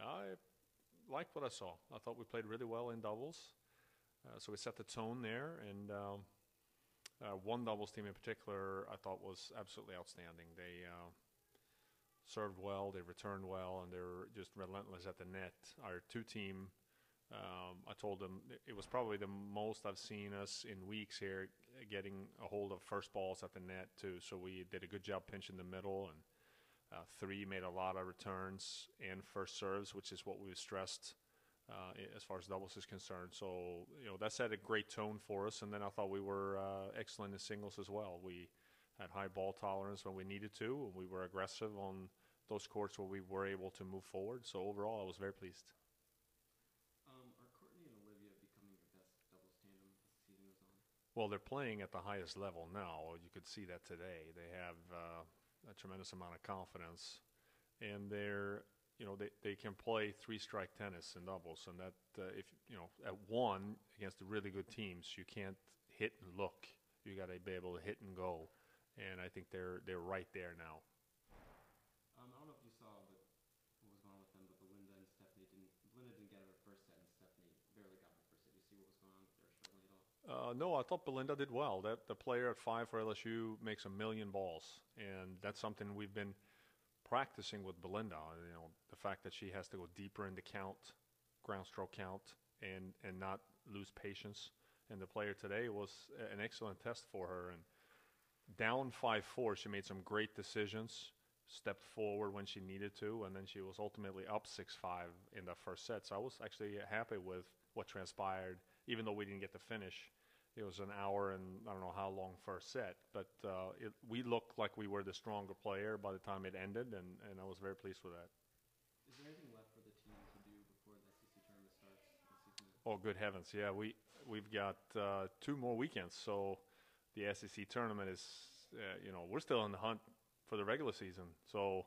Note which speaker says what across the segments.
Speaker 1: I liked what I saw. I thought we played really well in doubles. Uh, so we set the tone there, and um, uh, one doubles team in particular I thought was absolutely outstanding. They uh, served well, they returned well, and they were just relentless at the net. Our two team, um, I told them it was probably the most I've seen us in weeks here getting a hold of first balls at the net too. So we did a good job pinching the middle and uh, three made a lot of returns and first serves, which is what we stressed uh, as far as doubles is concerned. So you know that set a great tone for us. And then I thought we were uh, excellent in singles as well. We had high ball tolerance when we needed to, and we were aggressive on those courts where we were able to move forward. So overall, I was very pleased.
Speaker 2: Um, are Courtney and Olivia becoming your best doubles tandem as the season goes on?
Speaker 1: Well, they're playing at the highest level now. You could see that today. They have uh, a tremendous amount of confidence, and they're you know they, they can play three strike tennis in doubles, and that uh, if you know at one against the really good teams, you can't hit and look. You got to be able to hit and go, and I think they're they're right there now.
Speaker 2: Um, I don't know if you saw what, what was going on with them, but Belinda and Stephanie didn't. Belinda didn't get her first set, and Stephanie barely got her first set. You see what was going on? They were struggling at all.
Speaker 1: Uh, no, I thought Belinda did well. That the player at five for LSU makes a million balls, and that's something we've been practicing with Belinda. You know, the fact that she has to go deeper into count, ground stroke count, and and not lose patience. And the player today was an excellent test for her. And down five four, she made some great decisions, stepped forward when she needed to, and then she was ultimately up six five in the first set. So I was actually happy with what transpired, even though we didn't get the finish it was an hour and I don't know how long first set, but uh, it, we looked like we were the stronger player by the time it ended, and, and I was very pleased with that.
Speaker 2: Is there anything left for the team to do before the SEC tournament starts?
Speaker 1: Oh, good heavens! Yeah, we we've got uh, two more weekends, so the SEC tournament is, uh, you know, we're still in the hunt for the regular season. So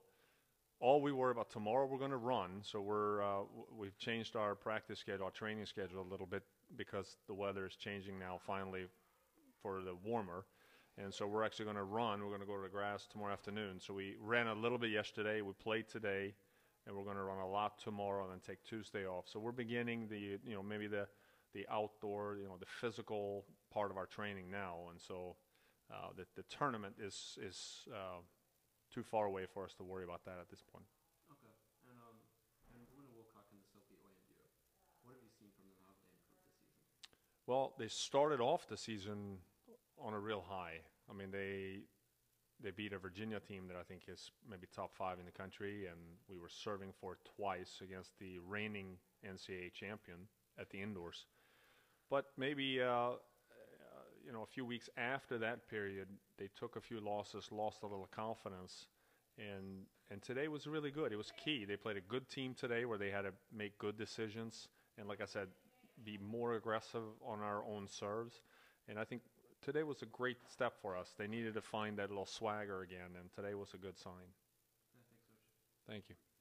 Speaker 1: all we worry about tomorrow, we're going to run. So we're uh, we've changed our practice schedule, our training schedule a little bit because the weather is changing now finally for the warmer. And so we're actually going to run. We're going to go to the grass tomorrow afternoon. So we ran a little bit yesterday. We played today, and we're going to run a lot tomorrow and then take Tuesday off. So we're beginning the you know maybe the the outdoor you know the physical part of our training now. And so uh, the the tournament is is uh, too far away for us to worry about that at this point. Well, they started off the season on a real high. I mean, they they beat a Virginia team that I think is maybe top five in the country, and we were serving for twice against the reigning NCAA champion at the indoors. But maybe uh, you know a few weeks after that period, they took a few losses, lost a little confidence, and and today was really good. It was key. They played a good team today where they had to make good decisions, and like I said, be more aggressive on our own serves. And I think today was a great step for us. They needed to find that little swagger again, and today was a good sign. Thank you.